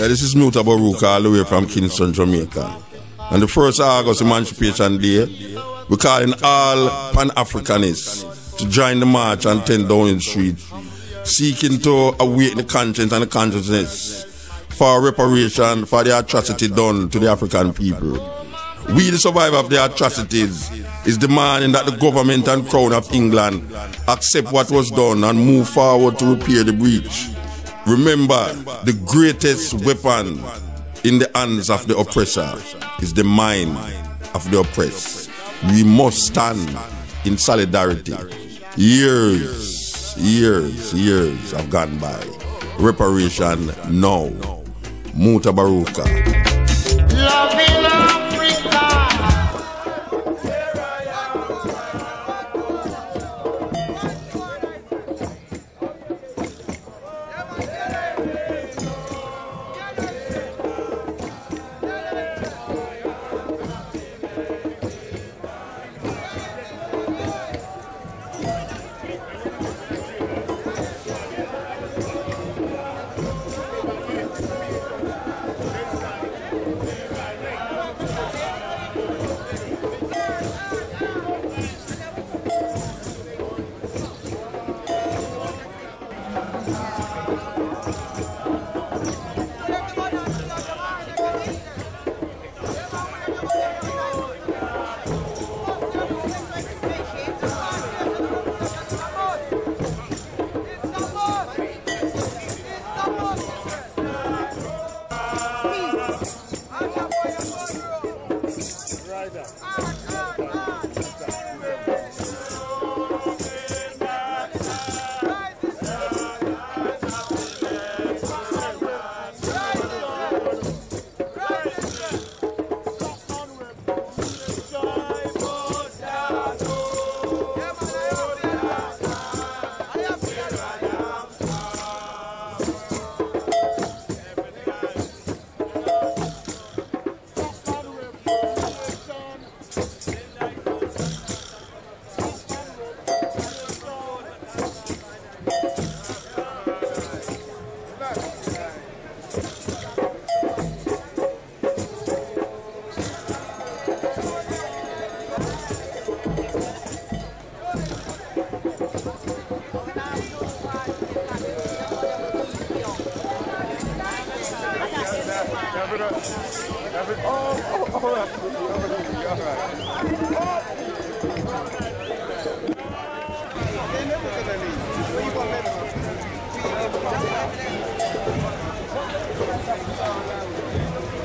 Yeah, this is Mutabaruka all the way from Kingston, Jamaica. And the first August Emancipation Day, we're calling all Pan-Africanists to join the march on 10 Downing Street, seeking to awaken the conscience and the consciousness for reparation for the atrocity done to the African people. We, the survivor of the atrocities, is demanding that the government and crown of England accept what was done and move forward to repair the breach. Remember, the greatest weapon in the hands of the oppressor is the mind of the oppressed. We must stand in solidarity. Years, years, years have gone by. Reparation now. Mutabaruka. Oh, oh, oh, oh, they're never gonna leave. Where you gonna let them? Be able to.